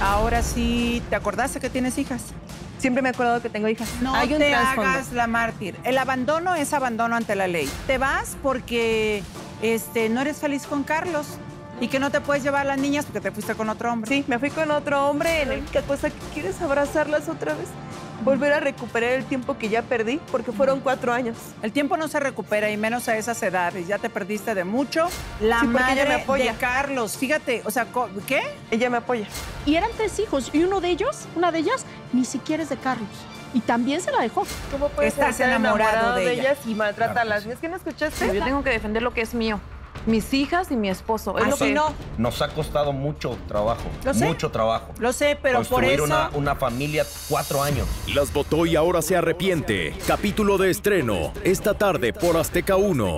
Ahora sí, ¿te acordaste que tienes hijas? Siempre me he acordado que tengo hijas. No Hay un te hagas la mártir. El abandono es abandono ante la ley. Te vas porque este, no eres feliz con Carlos y que no te puedes llevar a las niñas porque te fuiste con otro hombre. Sí, me fui con otro hombre en el que cosa que quieres abrazarlas otra vez. Volver a recuperar el tiempo que ya perdí, porque fueron cuatro años. El tiempo no se recupera y menos a esas edades. Ya te perdiste de mucho. La Sí, madre me apoya. de Carlos, fíjate, o sea, ¿qué? Ella me apoya. Y eran tres hijos y uno de ellos, una de ellas, ni siquiera es de Carlos. Y también se la dejó. ¿Cómo puedes Estás estar enamorado de ella. ellas y maltrata a las niñas? ¿Que no escuchaste? Yo tengo que defender lo que es mío. Mis hijas y mi esposo. Es lo Así que no. Nos ha costado mucho trabajo. Lo sé. Mucho trabajo. Lo sé, pero por Construir eso... una, una familia cuatro años. Las votó y ahora se arrepiente. Capítulo de estreno. Esta tarde por Azteca 1.